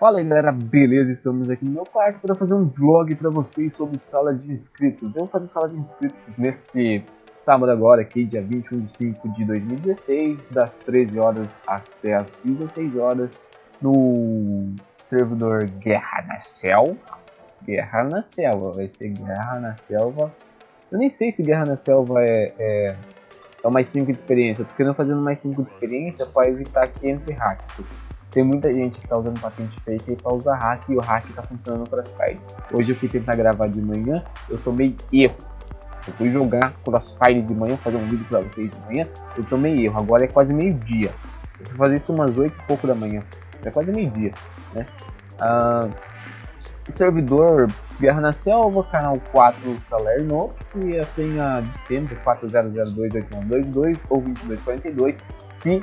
Fala aí galera, beleza? Estamos aqui no meu quarto para fazer um vlog para vocês sobre sala de inscritos. Eu vou fazer sala de inscritos nesse sábado agora aqui, dia 21 de 5 de 2016, das 13 horas até as 16 horas, no servidor Guerra na Selva. Guerra na Selva, vai ser Guerra na Selva. Eu nem sei se Guerra na Selva é, é, é o mais 5 de experiência, tô querendo fazer mais 5 de experiência para evitar que entre hacks. Tem muita gente que tá usando patente fake para usar hack e o hack tá funcionando no Crossfire. Hoje eu fui tentar gravar de manhã, eu tomei erro. Eu fui jogar Crossfire de manhã, fazer um vídeo para vocês de manhã, eu tomei erro. Agora é quase meio-dia. Eu fui fazer isso umas 8 e pouco da manhã. É quase meio-dia, né? Ah, servidor Guerra na Selva, canal 4 Saler Nox e a senha de sempre 40028122 ou 2242 se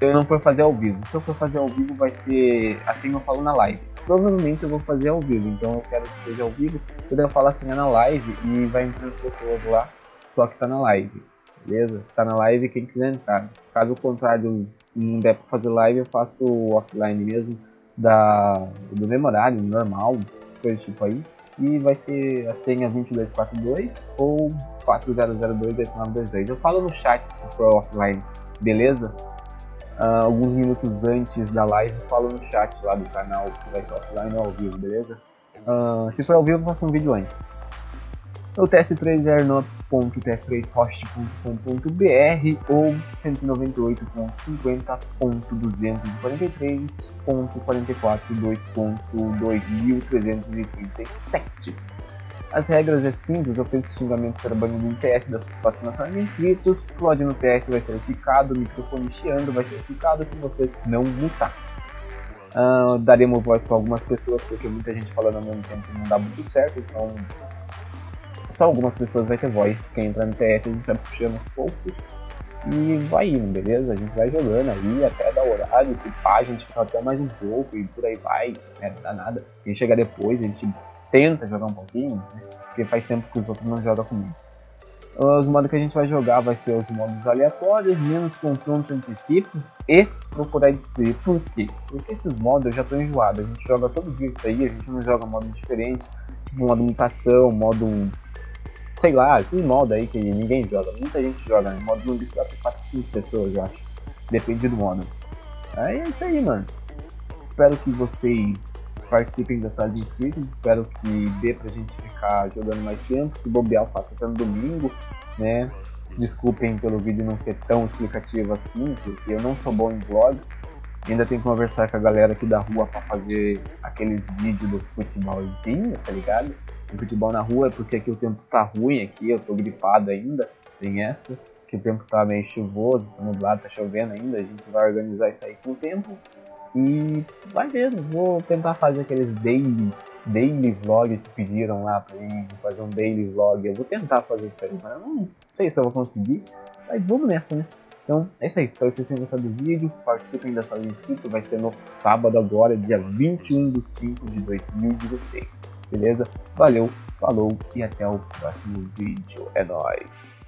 eu não for fazer ao vivo. Se eu for fazer ao vivo, vai ser assim eu falo na live. Provavelmente eu vou fazer ao vivo, então eu quero que seja ao vivo. Eu devo falar assim é na live e vai entrar as pessoas lá, só que tá na live. Beleza? Tá na live quem quiser entrar. Caso contrário não der pra fazer live, eu faço offline mesmo da, do mesmo horário, normal, coisas tipo aí. E vai ser a senha 2242 ou 40022922. Eu falo no chat se for offline, beleza? Uh, alguns minutos antes da live, falo no chat lá do canal se vai ser offline ou ao vivo, beleza? Uh, se for ao vivo, faço um vídeo antes. O TS3 é airnops.ts3host.com.br ou 198.50.244.2.2337. As regras é simples, ofensa e xingamento será banido no TS das próximas de inscritos, explode no TS vai ser ficado, microfone chiando vai ser ficado se você não mutar. Uh, daremos voz para algumas pessoas, porque muita gente falando ao mesmo tempo não dá muito certo, então só algumas pessoas vai ter voz. Quem entrar no TS a gente vai puxando aos poucos e vai indo, beleza? A gente vai jogando aí até dar horário, se pá, a gente fica até mais um pouco e por aí vai, né? Não dá nada. Quem chegar depois, a gente tenta jogar um pouquinho, né? porque faz tempo que os outros não jogam comigo. Os modos que a gente vai jogar vai ser os modos aleatórios, menos confrontos entre equipes e procurar destruir. Por quê? Porque esses modos eu já tô enjoado. A gente joga todo dia isso aí, a gente não joga modo diferente, tipo modo mutação, modo. sei lá, esses modos aí que ninguém joga. Muita gente joga, né? Modo não dá pra 4, 5 pessoas, eu acho. Depende do modo. Aí é isso aí, mano. Espero que vocês participem da sala de inscritos. Espero que dê pra gente ficar jogando mais tempo. Se bobear, eu faço até no domingo, né? Desculpem pelo vídeo não ser tão explicativo assim, porque eu não sou bom em vlogs. Ainda tenho que conversar com a galera aqui da rua para fazer aqueles vídeos do futebolzinho, tá ligado? O futebol na rua é porque aqui o tempo tá ruim aqui, eu tô gripado ainda, tem essa. Que o tempo tá meio chuvoso, tá nublado, tá chovendo ainda, a gente vai organizar isso aí com o tempo. E vai vendo, vou tentar fazer aqueles daily, daily vlogs que pediram lá pra mim, fazer um daily vlog. Eu vou tentar fazer isso aí, mas não sei se eu vou conseguir. Mas vamos nessa, né? Então é isso aí, espero que vocês tenham gostado do vídeo. Participem da sala inscrito, vai ser no sábado agora, dia 21 de 5 de 2016. Beleza? Valeu, falou e até o próximo vídeo. É nóis!